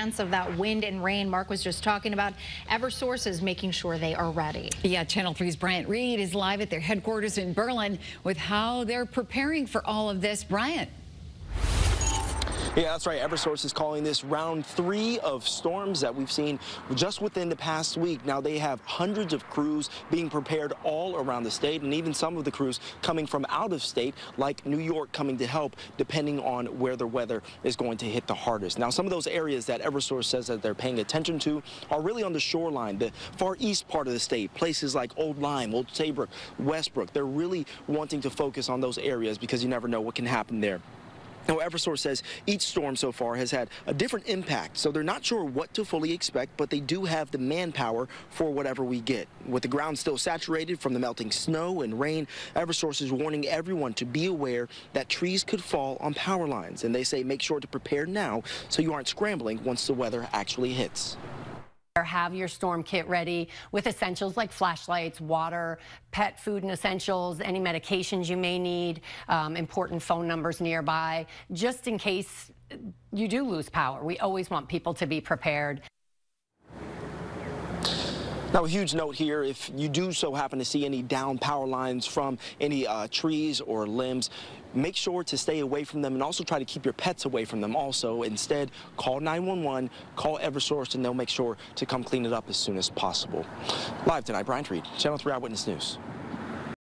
chance of that wind and rain Mark was just talking about. Eversource is making sure they are ready. Yeah, Channel 3's Bryant Reed is live at their headquarters in Berlin with how they're preparing for all of this. Bryant. Yeah, that's right. Eversource is calling this round three of storms that we've seen just within the past week. Now, they have hundreds of crews being prepared all around the state, and even some of the crews coming from out of state, like New York, coming to help, depending on where the weather is going to hit the hardest. Now, some of those areas that Eversource says that they're paying attention to are really on the shoreline, the far east part of the state, places like Old Lyme, Old Saybrook, Westbrook. They're really wanting to focus on those areas because you never know what can happen there. Now, Eversource says each storm so far has had a different impact, so they're not sure what to fully expect, but they do have the manpower for whatever we get. With the ground still saturated from the melting snow and rain, Eversource is warning everyone to be aware that trees could fall on power lines, and they say make sure to prepare now so you aren't scrambling once the weather actually hits. Have your storm kit ready with essentials like flashlights, water, pet food and essentials, any medications you may need, um, important phone numbers nearby, just in case you do lose power. We always want people to be prepared. Now, a huge note here, if you do so happen to see any down power lines from any uh, trees or limbs, make sure to stay away from them and also try to keep your pets away from them also. Instead, call 911, call Eversource, and they'll make sure to come clean it up as soon as possible. Live tonight, Bryant Reed, Channel 3 Eyewitness News.